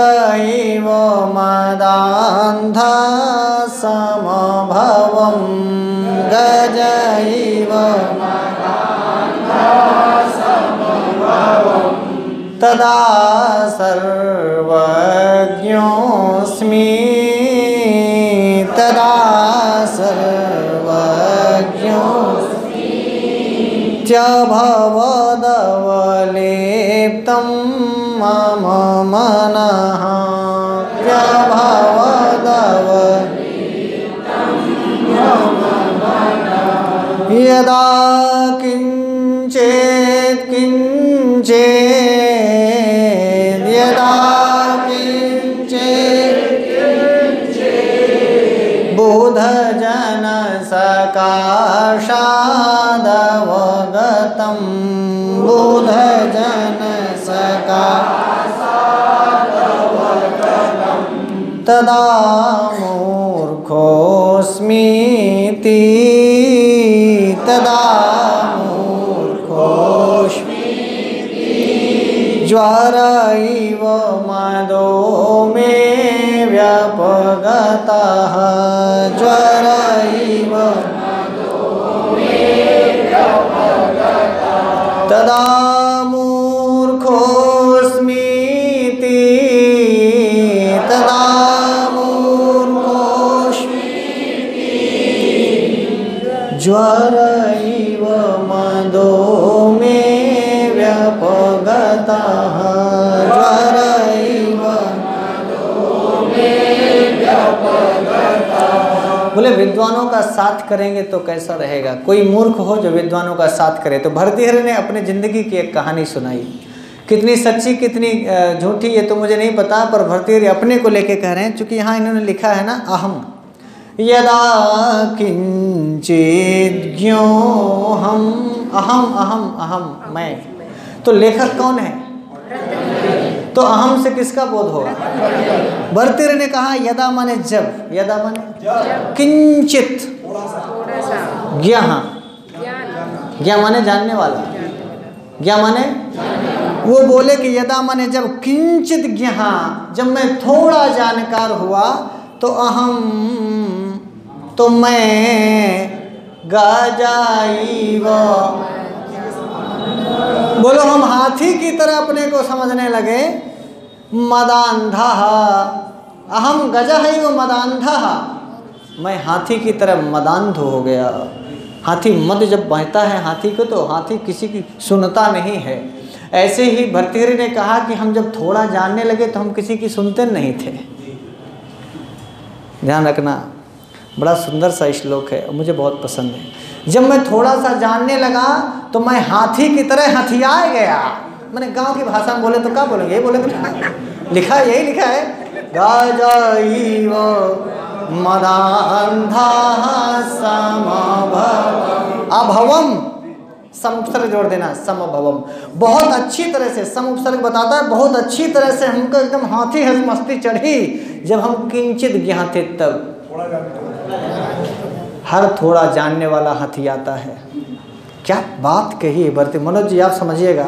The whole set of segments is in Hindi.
गज इव मदान्धा समभवं गज इव तदा सर्वज्ञोऽस्मि तदा सर्वज्ञोऽस्त्यभवदवलेप्तं मम मनः त्यभवदव यदा किञ्चेत् किञ्चेत् यदा किञ्चेत् बुधजन सकाशादवगतं बुधजन तदा मूर्खोऽस्मीति तदा मूर्खोऽस्मि ज्वर इव मदो मे व्यपगतः। बोले, विद्वानों का साथ करेंगे तो कैसा रहेगा? कोई मूर्ख हो जो विद्वानों का साथ करे। तो भरतीहर ने अपने ज़िंदगी की एक कहानी सुनाई। कितनी सच्ची, कितनी झूठी, ये तो मुझे नहीं पता, पर भरतीहर अपने को लेके कह रहे हैं। क्योंकि यहाँ इन्होंने लिखा है ना, अहम। यदा किंचित हम, अहम अहम अहम, मैं। तो लेखक कौन है? तो अहम से किसका बोध होगा? भरतीर ने कहा, यदा माने जब। यदा माने? किंचित। ज्ञा ज्ञा माने जानने वाला। ज्ञा माने? वो बोले कि यदा माने जब किंचित ज्ञा जब मैं थोड़ा जानकार हुआ तो अहम तो मैं गाजाई बोलो, हम हाथी की तरह अपने को समझने लगे। मदांधा अहम गजा है वो मदांधा मैं हाथी की तरह मदांध हो गया। हाथी मद जब बहता है हाथी को तो हाथी किसी की सुनता नहीं है। ऐसे ही भरतीहरी ने कहा कि हम जब थोड़ा जानने लगे तो हम किसी की सुनते नहीं थे। ध्यान रखना, बड़ा सुंदर सा श्लोक है मुझे बहुत पसंद है। जब मैं थोड़ा सा जानने लगा तो मैं हाथी की तरह हथियाए गया। मैंने गाँव की भाषा में बोले तो क्या बोलेंगे? यही बोलेंगे लिखा है, यही लिखा है। मदांधा समभव अभवम। सम उपसर्ग जोड़ देना, समभवम। बहुत अच्छी तरह से सम उपसर्ग बताता है, बहुत अच्छी तरह से हमको एकदम हाथी हंस मस्ती चढ़ी, जब हम किंचित ज्ञाते तब। हर थोड़ा जानने वाला हाथी आता है। क्या बात कही है बरते मनोज जी, आप समझिएगा।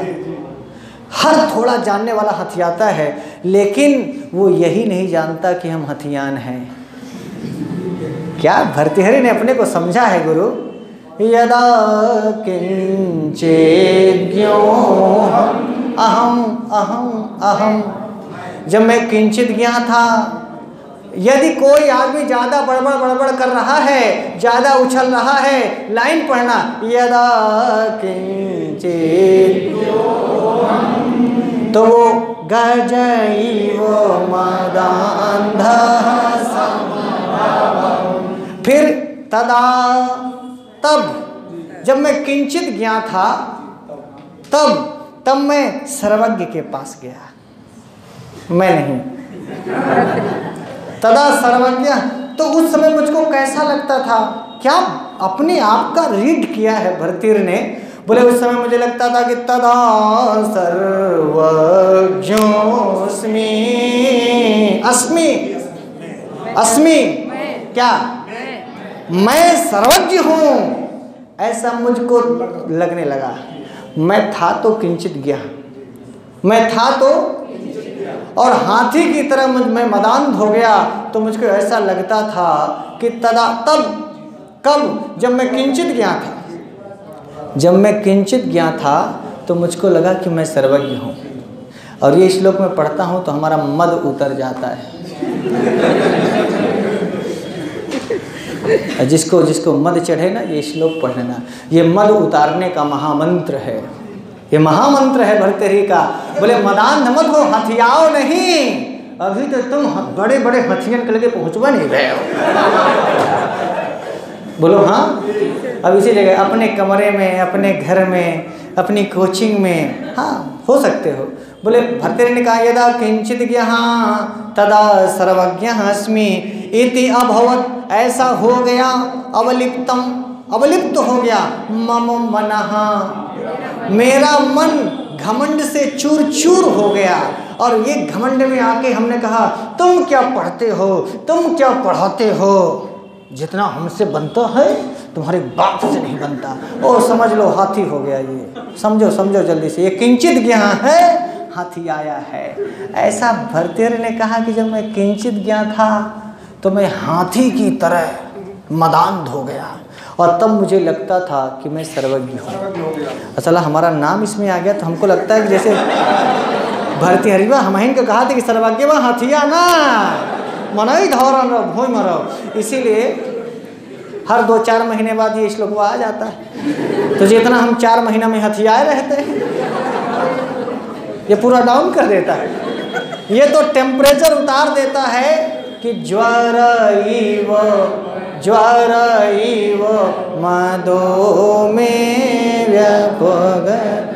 हर थोड़ा जानने वाला हथियाता है लेकिन वो यही नहीं जानता कि हम हथियान हैं। क्या भरतिहरि ने अपने को समझा है, गुरु? यदा किंचिज्ञो अहम अहम अहम। जब मैं किंचित ज्ञा था यदि कोई आदमी ज़्यादा बड़बड़ बड़बड़ कर रहा है, ज़्यादा उछल रहा है, लाइन पढ़ना, यदा तो वो गजई वो मदांध फिर तदा, तब, जब मैं किंचित ज्ञा था, तब तब मैं सर्वज्ञ के पास गया। मैं नहीं। तदा सर्वज्ञ तो उस समय मुझको कैसा लगता था? क्या अपने आप का रीड किया है भरतीर ने? बोले, उस समय मुझे लगता था कि तदा सर्वज्ञोस्मि अस्मि। अस्मि? क्या? मैं सर्वज्ञ हूँ। ऐसा मुझको लगने लगा। मैं था तो किंचित गया मैं था तो और हाथी की तरह मुझ मैं मदान हो गया तो मुझको ऐसा लगता था कि तदा, तब, कब, जब मैं किंचित गया था। जब मैं किंचित गया था तो मुझको लगा कि मैं सर्वज्ञ हूँ। और ये श्लोक में पढ़ता हूँ तो हमारा मद उतर जाता है। जिसको जिसको मद चढ़े ना, ये श्लोक पढ़ना। ये मद उतारने का महामंत्र है। ये महामंत्र है भरतरी का। बोले, मदान मत हो, हथियाओ नहीं। अभी तो तुम बड़े बड़े हथियार के लगे पहुंचवा नहीं गए हो। बोलो हाँ? अब इसी जगह, अपने कमरे में, अपने घर में, अपनी कोचिंग में हाँ हो सकते हो। बोले भरतरी ने कहा, यदा किंचित हाँ तदा सर्वज्ञ अस्मि इति अभवत, ऐसा हो गया, अवलिप्तम। अवलिप्त हो गया, मम मन। मेरा मन घमंड से चूर चूर हो गया। और ये घमंड में आके हमने कहा, तुम क्या पढ़ते हो? तुम क्या पढ़ाते हो? जितना हमसे बनता है, तुम्हारे बाप से नहीं बनता। ओ, समझ लो, हाथी हो गया ये। समझो समझो जल्दी से। ये किंचित ज्ञान है, हाथी आया है। ऐसा भरतेर ने कहा कि जब मैं किंचित ज्ञान था तो मैं हाथी की तरह मदान हो गया। और तब मुझे लगता था कि मैं सर्वज्ञ हूँ। असल हमारा नाम इसमें आ गया तो हमको लगता है कि जैसे भरती हरिवा, हम को कहा था कि सर्वज्ञ वह हथिया ना। मनई धौरन रहो, भोई मरो इसीलिए हर दो चार महीने बाद ये श्लोक आ जाता है। तो जितना हम चार महीना में हथियाए रहते हैं, ये पूरा डाउन कर देता है। ये तो टेम्परेचर उतार देता है कि ज्वर ज्वर मदो में व्यपगत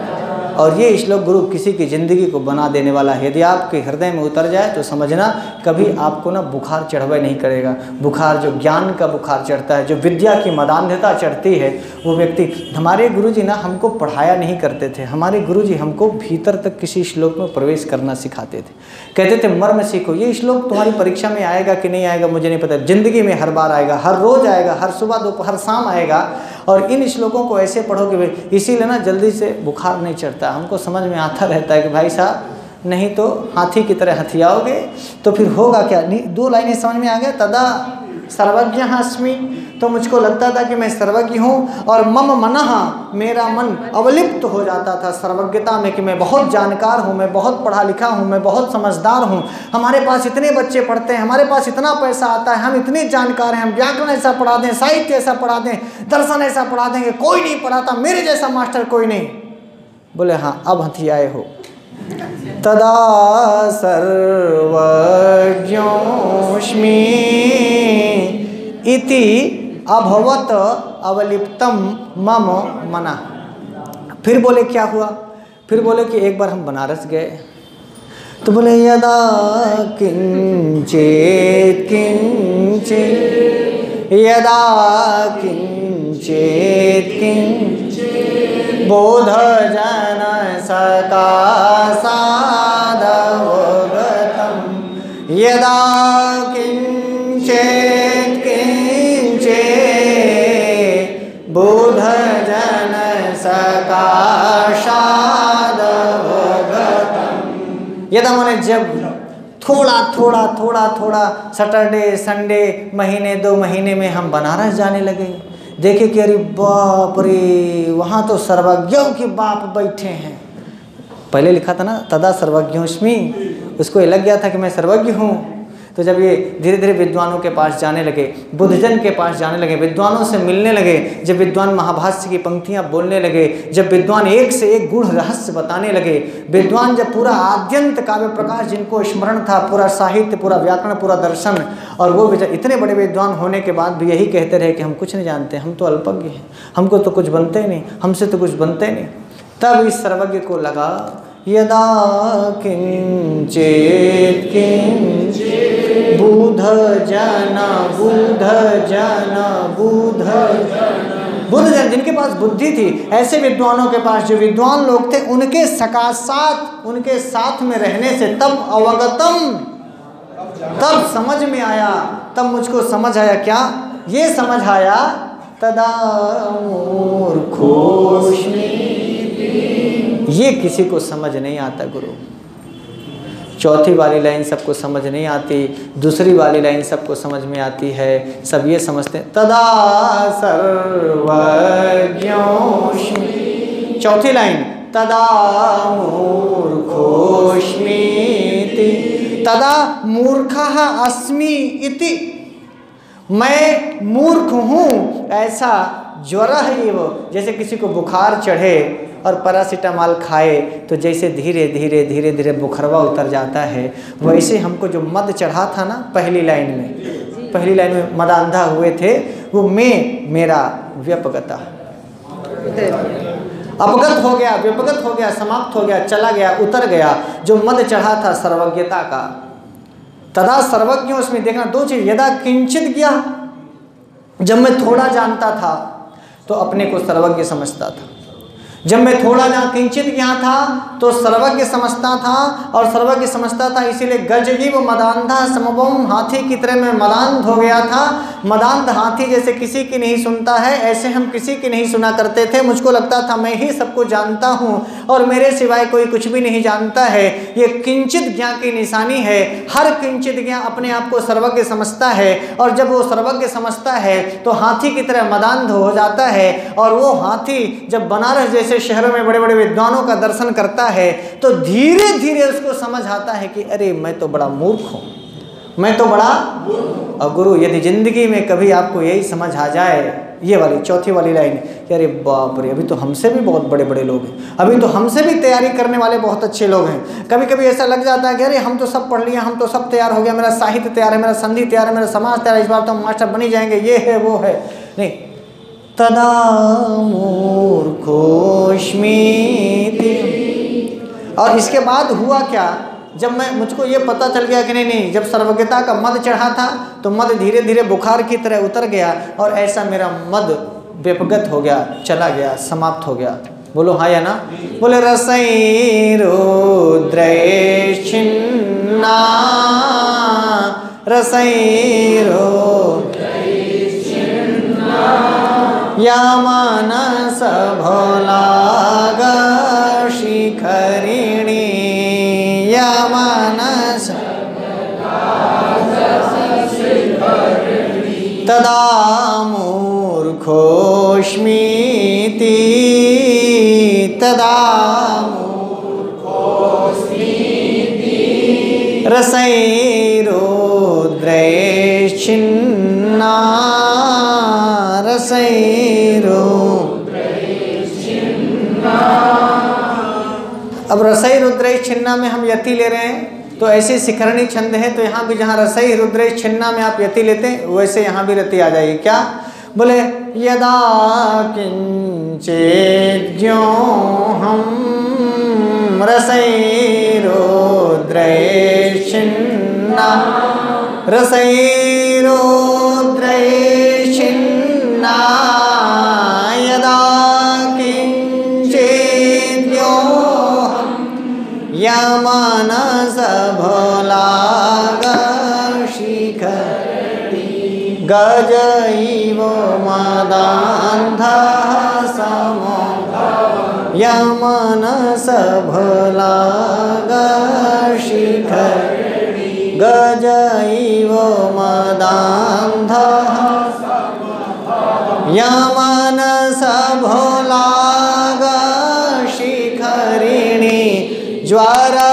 और ये श्लोक गुरु किसी की ज़िंदगी को बना देने वाला है। यदि आपके हृदय में उतर जाए तो समझना, कभी आपको ना बुखार चढ़वे नहीं करेगा। बुखार जो ज्ञान का बुखार चढ़ता है, जो विद्या की मदान्यता चढ़ती है, वो व्यक्ति, हमारे गुरु जी ना हमको पढ़ाया नहीं करते थे। हमारे गुरु जी हमको भीतर तक किसी श्लोक में प्रवेश करना सिखाते थे। कहते थे मर्म सीखो ये श्लोक तुम्हारी परीक्षा में आएगा कि नहीं आएगा, मुझे नहीं पता। ज़िंदगी में हर बार आएगा, हर रोज़ आएगा, हर सुबह, दोपहर, शाम आएगा और इन श्लोकों को ऐसे पढ़ो कि भाई, इसीलिए ना जल्दी से बुखार नहीं चढ़ता। हमको समझ में आता रहता है कि भाई साहब, नहीं तो हाथी की तरह हथियाओगे तो फिर होगा क्या? नहीं दो लाइनें समझ में आ गया, तदा सर्वज्ञ अस्मि तो मुझको लगता था कि मैं सर्वज्ञ हूँ और मम मन मेरा मन अवलिप्त हो जाता था सर्वज्ञता में कि मैं बहुत जानकार हूँ, मैं बहुत पढ़ा लिखा हूँ, मैं बहुत समझदार हूँ। हमारे पास इतने बच्चे पढ़ते हैं, हमारे पास इतना पैसा आता है, हम इतने जानकार हैं, हम व्याकरण ऐसा पढ़ा दें, साहित्य ऐसा पढ़ा दें, दर्शन ऐसा पढ़ा देंगे, कोई नहीं पढ़ाता मेरे जैसा मास्टर कोई नहीं। बोले हाँ अब हथियाए हो। तदा सर्वज्ञोष्मी इति अभवत अवलिप्तम मम मना। फिर बोले, क्या हुआ? फिर बोले कि एक बार हम बनारस गए। तो बोले, यदा किंचित किंचित यदा किंचित किंचित बोध जन सका साधवगतम। यदा यदा मैंने जब थोड़ा थोड़ा थोड़ा थोड़ा सैटरडे, संडे, महीने, दो महीने में हम बनारस जाने लगे। देखे कि अरे बाप रे, वहाँ तो सर्वज्ञों के बाप बैठे हैं। पहले लिखा था ना, तदा सर्वज्ञोष्मी उसको ये लग गया था कि मैं सर्वज्ञ हूँ। तो जब ये धीरे धीरे विद्वानों के पास जाने लगे, बुद्धजन के पास जाने लगे, विद्वानों से मिलने लगे, जब विद्वान महाभाष्य की पंक्तियाँ बोलने लगे, जब विद्वान एक से एक गुढ़ रहस्य बताने लगे, विद्वान जब पूरा आद्यंत काव्य प्रकाश जिनको स्मरण था, पूरा साहित्य, पूरा व्याकरण, पूरा दर्शन, और वो इतने बड़े विद्वान होने के बाद भी यही कहते रहे कि हम कुछ नहीं जानते, हम तो अल्पज्ञ हैं, हमको तो कुछ बनते नहीं, हमसे तो कुछ बनते नहीं। तब इस सर्वज्ञ को लगा यदा किंचित बुध जन बुध जन, बुध बुद्ध जन, जिनके पास बुद्धि थी, ऐसे विद्वानों के पास जो विद्वान लोग थे, उनके सकाशात उनके साथ में रहने से तब अवगतम। तब समझ में आया, तब मुझको समझ आया क्या? ये समझ आया, तदा मूर्खोष्मी ये किसी को समझ नहीं आता गुरु। चौथी वाली लाइन सबको समझ नहीं आती, दूसरी वाली लाइन सबको समझ में आती है, सब ये समझते हैं, तदा सर्वज्ञोष्मि। चौथी लाइन, तदा मूर्खोष्मीति। तदा मूर्ख अस्मि इति। मैं मूर्ख हूँ, ऐसा ज्वर है वो जैसे किसी को बुखार चढ़े और पैरासीटामॉल खाए तो जैसे धीरे धीरे धीरे धीरे बुखरवा उतर जाता है। वैसे हमको जो मद चढ़ा था ना, पहली लाइन में, पहली लाइन में मदांधा हुए थे, वो मैं, मेरा व्यपगता। अपगत हो गया, व्यपगत हो गया, समाप्त हो गया, चला गया, उतर गया। जो मद चढ़ा था सर्वज्ञता का, तदा सर्वज्ञ उसमें देखना, दो चीज़, यदा किंचित गया जब मैं थोड़ा जानता था तो अपने को सर्वज्ञ समझता था। जब मैं थोड़ा जहाँ किंचित यहाँ था तो सर्वज्ञ समझता था, और सर्वज्ञ समझता था, इसीलिए गजजीव मदांधा समबम हाथी की तरह मैं मदांध हो गया था। मदांध हाथी जैसे किसी की नहीं सुनता है, ऐसे हम किसी की नहीं सुना करते थे। मुझको लगता था, मैं ही सबको जानता हूँ, और मेरे सिवाय कोई कुछ भी नहीं जानता है। ये किंचित ज्ञा की निशानी है। हर किंचित ज्ञा अपने आप को सर्वज्ञ समझता है, और जब वो सर्वज्ञ समझता है तो हाथी की तरह मदांध हो जाता है। और वो हाथी जब बनारस जैसे जैसे शहरों में बड़े बड़े विद्वानों का दर्शन करता है तो धीरे धीरे उसको समझ आता है कि, अरे, मैं तो बड़ा मूर्ख हूँ। मैं तो बड़ा और गुरु यदि ज़िंदगी में कभी आपको यही समझ आ जाए, ये वाली, चौथी वाली लाइन, कि अरे, बाप रे, अभी तो हमसे भी बहुत बड़े बड़े लोग हैं। अभी तो हमसे भी तैयारी करने वाले बहुत अच्छे लोग हैं। कभी कभी ऐसा लग जाता है कि, अरे, हम तो सब पढ़ लिए, हम तो सब तैयार हो गया। मेरा साहित्य तैयार है, मेरा संधि तैयार है, मेरा समाज तैयार है, इस बार तो हम मास्टर बनी जाएँगे। ये है, वो है। नहीं तदा मूर्खोष्मीति। और इसके बाद हुआ क्या? जब मैं, मुझको ये पता चल गया कि नहीं नहीं, जब सर्वज्ञता का मद चढ़ा था तो मद धीरे धीरे बुखार की तरह उतर गया और ऐसा मेरा मद व्यपगत हो गया, चला गया, समाप्त हो गया। बोलो हाँ या ना? बोले रसई रुद्र छिन्ना रसई रुद्र या मानस भोलाग शिखरिणी या मानस तदा मूर्खोष्मीति तदा रसैरुद्रैश्चिन्ना रसैरो अब रसई रुद्र छिन्ना में हम यति ले रहे हैं तो ऐसे शिखरणी छंद है तो यहाँ भी जहाँ रसई रुद्र छिन्ना में आप यति लेते हैं, वैसे यहाँ भी रति आ जाएगी। क्या? बोले, यदा किंचेत हम रसई रुद्र छिन्ना, रसई रुद्र छिन्ना यमनस भोलाग शिखर गज इव मदान्धः समो। यमनस भोलाग शिखर गज इव मदान्धः यमनस भोलाग शिखरिणी ज्वर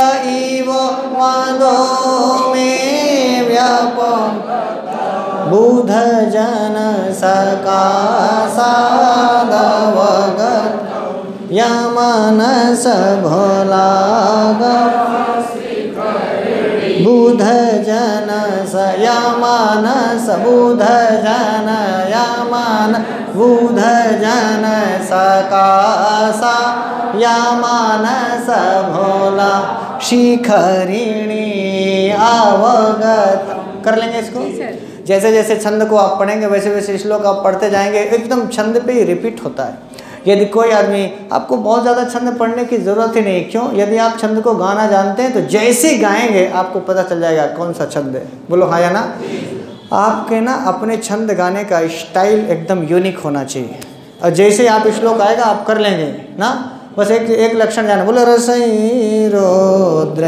बुध जन सकाशादवगत यमनस भोलाग बुध जन स यमनस बुध जन यमन बुध जन सकाशा यमनस भोला शिखरिणी अवगत कर लेंगे इसको? जैसे जैसे छंद को आप पढ़ेंगे वैसे वैसे श्लोक आप पढ़ते जाएँगे, एकदम छंद पे ही रिपीट होता है। यदि कोई आदमी, आपको बहुत ज़्यादा छंद पढ़ने की ज़रूरत ही नहीं, क्यों? यदि आप छंद को गाना जानते हैं तो जैसे ही गाएँगे, आपको पता चल जाएगा कौन सा छंद है। बोलो हाँ या ना? आपके ना, अपने छंद गाने का स्टाइल एकदम यूनिक होना चाहिए। और जैसे ही आप श्लोक आएगा, आप कर लेंगे, ना? बस एक एक लक्षण जाना, बोलो, रसई रोद्र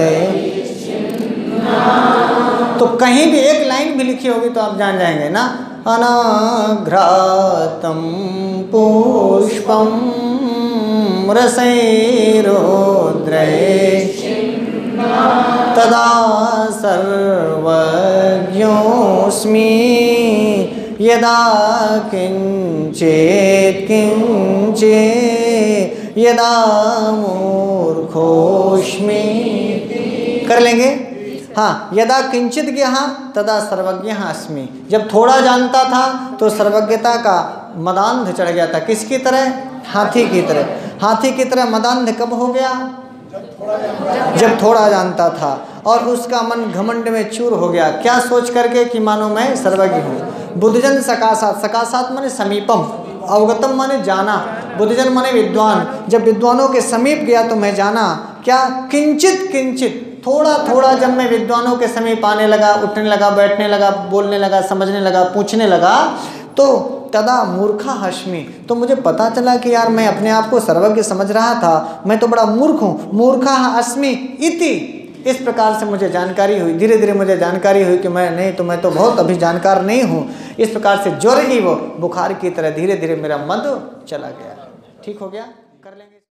तो कहीं भी एक लाइन भी लिखी होगी तो आप जान जाएँगे ना। अनाघ्रातम पुष्पम रसैरोद्रे तदा सर्वज्ञोऽस्मि। यदा किञ्चेत् किञ्चेत् यदा मूर्खोऽस्मि। कर लेंगे। हाँ यदा किंचित ज्ञ, तदा सर्वज्ञ अस्मि। जब थोड़ा जानता था तो सर्वज्ञता का मदांध चढ़ गया था। किसकी तरह? हाथी की तरह। हाथी की तरह मदान्ध कब हो गया? जब थोड़ा जानता था और उसका मन घमंड में चूर हो गया। क्या सोच करके कि मानो मैं सर्वज्ञ हूँ? बुद्धजन सकाशात। सकाशात माने समीपम, अवगतम माने जाना। बुद्धजन माने विद्वान। जब विद्वानों के समीप गया तो मैं जाना। क्या? किंचित किंचित। थोड़ा थोड़ा जब मैं विद्वानों के समीप आने लगा, उठने लगा, बैठने लगा, बोलने लगा, समझने लगा, पूछने लगा तो तदा मूर्खा हश्मी तो मुझे पता चला कि यार मैं अपने आप को सर्वज्ञ समझ रहा था। मैं तो बड़ा मूर्ख हूँ। मूर्खा अस्मि इति। इस प्रकार से मुझे जानकारी हुई। धीरे धीरे मुझे जानकारी हुई कि मैं, नहीं तो मैं तो बहुत अभी जानकार नहीं हूँ। इस प्रकार से ज्वर ही वो बुखार की तरह धीरे धीरे मेरा मद चला गया। ठीक हो गया?